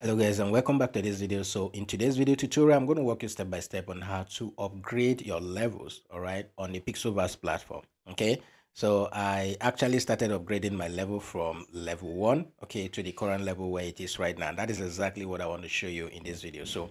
hello guys and welcome back to this video so in today's video tutorial i'm going to walk you step by step on how to upgrade your levels all right on the pixelverse platform okay so i actually started upgrading my level from level one okay to the current level where it is right now that is exactly what i want to show you in this video so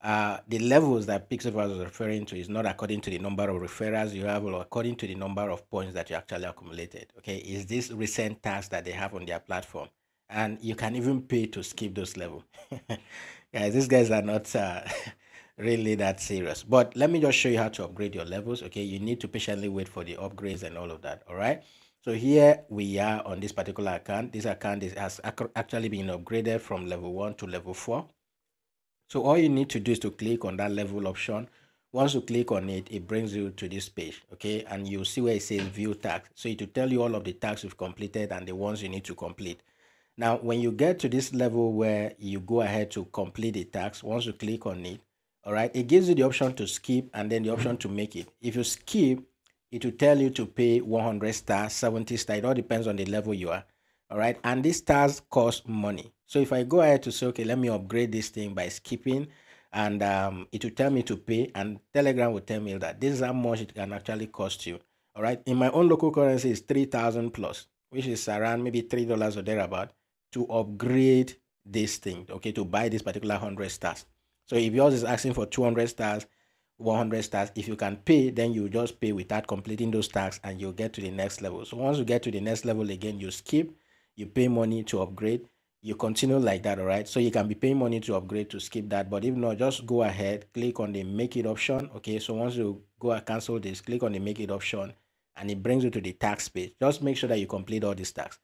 uh, the levels that Pixelverse is referring to is not according to the number of referrals you have or according to the number of points that you actually accumulated. Okay, is this recent task that they have on their platform? And you can even pay to skip those level. Guys these guys are not uh, really that serious. But let me just show you how to upgrade your levels okay? You need to patiently wait for the upgrades and all of that all right? So here we are on this particular account. This account is, has actually been upgraded from level 1 to level 4 so all you need to do is to click on that level option. Once you click on it it brings you to this page okay? And you see where it says view tasks so it will tell you all of the tasks you've completed and the ones you need to complete now, when you get to this level where you go ahead to complete the task, once you click on it, all right, it gives you the option to skip and then the option to make it. If you skip, it will tell you to pay 100 stars, 70 stars. It all depends on the level you are. All right. And these stars cost money. So if I go ahead to say, okay, let me upgrade this thing by skipping and um, it will tell me to pay and Telegram will tell me that this is how much it can actually cost you. All right. In my own local currency is 3000 plus, which is around maybe $3 or thereabout to upgrade this thing, okay, to buy this particular 100 stars. So if yours is asking for 200 stars, 100 stars, if you can pay, then you just pay without completing those tasks and you'll get to the next level. So once you get to the next level again, you skip, you pay money to upgrade, you continue like that, all right? So you can be paying money to upgrade to skip that, but if not, just go ahead, click on the make it option, okay? So once you go and cancel this, click on the make it option and it brings you to the tax page. Just make sure that you complete all these tasks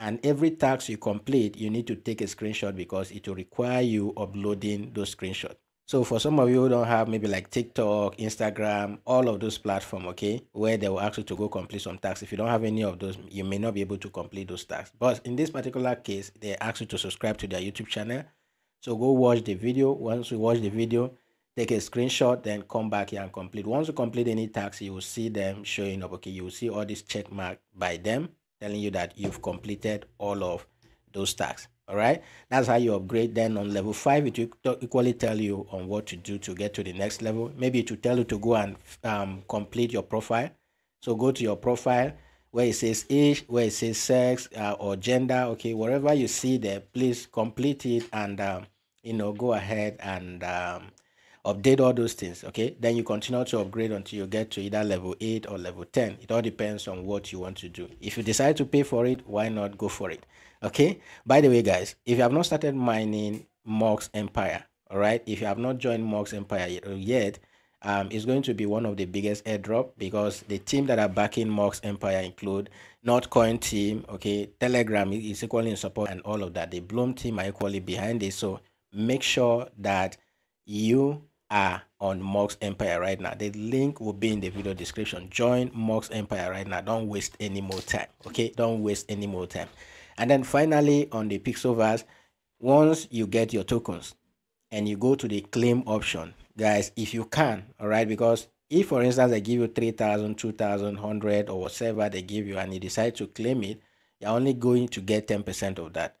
and every task you complete you need to take a screenshot because it will require you uploading those screenshots so for some of you who don't have maybe like tiktok instagram all of those platforms okay where they will ask you to go complete some tasks if you don't have any of those you may not be able to complete those tasks but in this particular case they ask you to subscribe to their youtube channel. So go watch the video. Once you watch the video take a screenshot then come back here and complete. Once you complete any tasks you will see them showing up okay? You will see all this check mark by them telling you that you've completed all of those tasks all right? That's how you upgrade. Then on level 5 it will equally tell you on what to do to get to the next level. Maybe it will tell you to go and um, complete your profile. So go to your profile where it says age where it says sex uh, or gender okay? Wherever you see there please complete it and um, you know go ahead and um, update all those things okay? Then you continue to upgrade until you get to either level 8 or level 10 it all depends on what you want to do. If you decide to pay for it why not go for it okay? By the way guys if you have not started mining Musk Empire all right if you have not joined Musk Empire yet um, it's going to be one of the biggest airdrop because the team that are backing Musk Empire include Notcoin team, okay, Telegram is equally in support and all of that. The Blum team are equally behind it. So make sure that you are on Musk Empire right now. The link will be in the video description. Join Musk Empire right now. Don't waste any more time. Okay, don't waste any more time. And then finally on the Pixelverse, once you get your tokens and you go to the claim option, guys, if you can, all right, because if for instance they give you 3000 2000 100 or whatever they give you and you decide to claim it you're only going to get 10 percent of that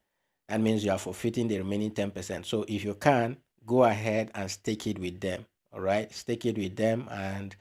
that means you are forfeiting the remaining 10 percent so if you can go ahead and stake it with them all right? Stake it with them and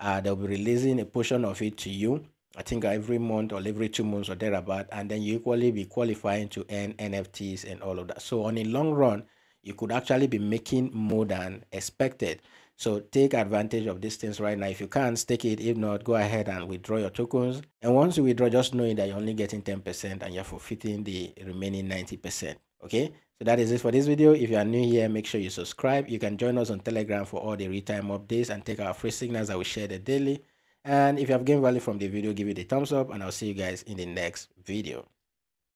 uh, they'll be releasing a portion of it to you i think every month or every two months or thereabout and then you equally be qualifying to earn nfts and all of that. So on a long run you could actually be making more than expected. So take advantage of these things right now. If you can stake it if not go ahead and withdraw your tokens. And once you withdraw just knowing that you're only getting 10 percent and you're forfeiting the remaining 90 percent okay so that is it for this video. If you are new here, make sure you subscribe. You can join us on Telegram for all the real-time updates and take our free signals that we share the daily. And if you have gained value from the video, give it a thumbs up and I'll see you guys in the next video.